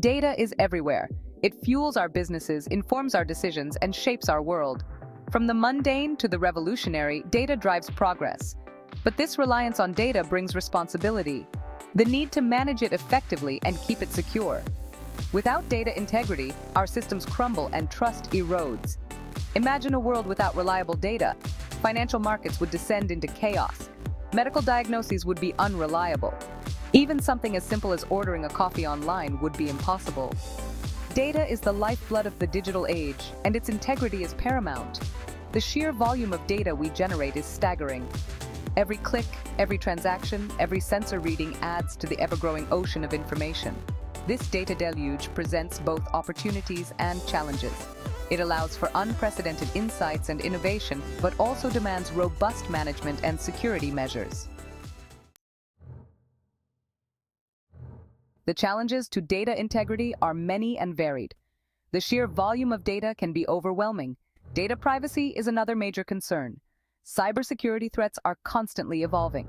Data is everywhere. It fuels our businesses, informs our decisions, and shapes our world. From the mundane to the revolutionary, data drives progress. But this reliance on data brings responsibility, the need to manage it effectively and keep it secure. Without data integrity, our systems crumble and trust erodes. Imagine a world without reliable data. Financial markets would descend into chaos. Medical diagnoses would be unreliable. Even something as simple as ordering a coffee online would be impossible. Data is the lifeblood of the digital age, and its integrity is paramount. The sheer volume of data we generate is staggering. Every click, every transaction, every sensor reading adds to the ever-growing ocean of information. This data deluge presents both opportunities and challenges. It allows for unprecedented insights and innovation, but also demands robust management and security measures. The challenges to data integrity are many and varied. The sheer volume of data can be overwhelming. Data privacy is another major concern. Cybersecurity threats are constantly evolving.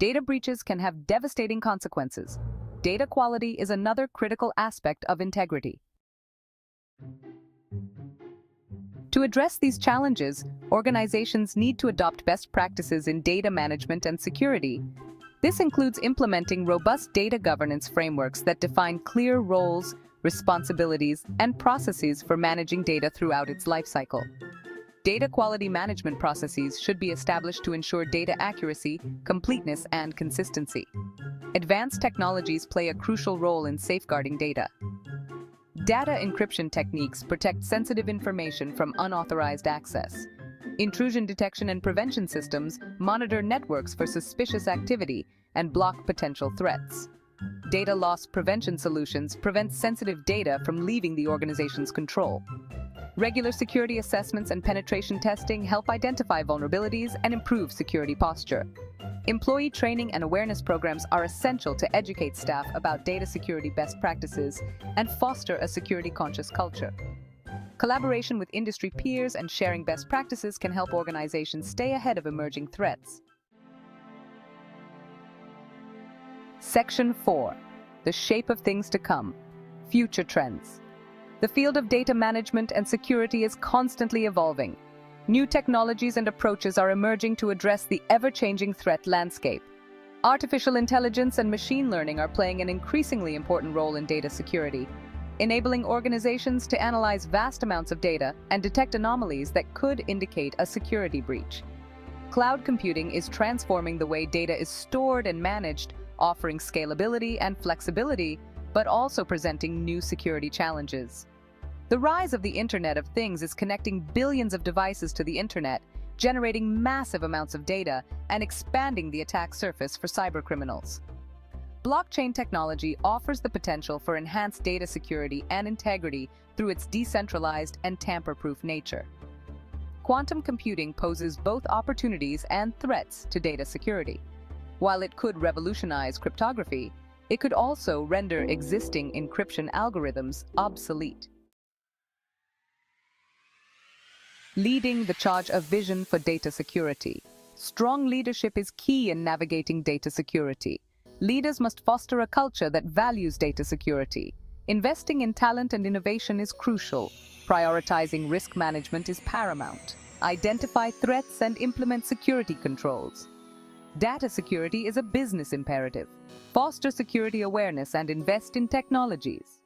Data breaches can have devastating consequences. Data quality is another critical aspect of integrity. To address these challenges, organizations need to adopt best practices in data management and security. This includes implementing robust data governance frameworks that define clear roles, responsibilities, and processes for managing data throughout its lifecycle. Data quality management processes should be established to ensure data accuracy, completeness, and consistency. Advanced technologies play a crucial role in safeguarding data. Data encryption techniques protect sensitive information from unauthorized access. Intrusion detection and prevention systems monitor networks for suspicious activity and block potential threats. Data loss prevention solutions prevent sensitive data from leaving the organization's control. Regular security assessments and penetration testing help identify vulnerabilities and improve security posture. Employee training and awareness programs are essential to educate staff about data security best practices and foster a security-conscious culture. Collaboration with industry peers and sharing best practices can help organizations stay ahead of emerging threats. Section 4. The Shape of Things to Come. Future Trends. The field of data management and security is constantly evolving. New technologies and approaches are emerging to address the ever-changing threat landscape. Artificial intelligence and machine learning are playing an increasingly important role in data security, enabling organizations to analyze vast amounts of data and detect anomalies that could indicate a security breach. Cloud computing is transforming the way data is stored and managed, offering scalability and flexibility, but also presenting new security challenges. The rise of the Internet of Things is connecting billions of devices to the Internet, generating massive amounts of data and expanding the attack surface for cybercriminals. Blockchain technology offers the potential for enhanced data security and integrity through its decentralized and tamper-proof nature. Quantum computing poses both opportunities and threats to data security. While it could revolutionize cryptography, it could also render existing encryption algorithms obsolete. Leading the charge of vision for data security. Strong leadership is key in navigating data security. Leaders must foster a culture that values data security. Investing in talent and innovation is crucial. Prioritizing risk management is paramount. Identify threats and implement security controls. Data security is a business imperative. Foster security awareness and invest in technologies.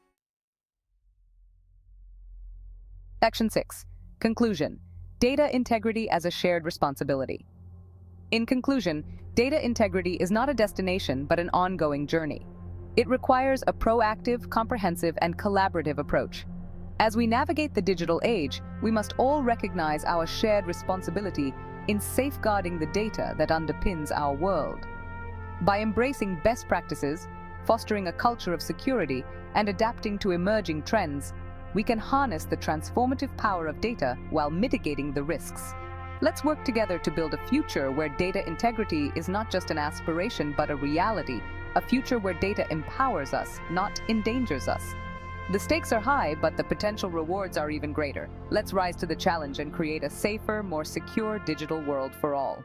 Section 6. Conclusion. Data integrity as a shared responsibility. In conclusion, data integrity is not a destination but an ongoing journey. It requires a proactive, comprehensive, and collaborative approach. As we navigate the digital age, we must all recognize our shared responsibility in safeguarding the data that underpins our world. By embracing best practices, fostering a culture of security, and adapting to emerging trends, we can harness the transformative power of data while mitigating the risks. Let's work together to build a future where data integrity is not just an aspiration but a reality, a future where data empowers us, not endangers us. The stakes are high, but the potential rewards are even greater. Let's rise to the challenge and create a safer, more secure digital world for all.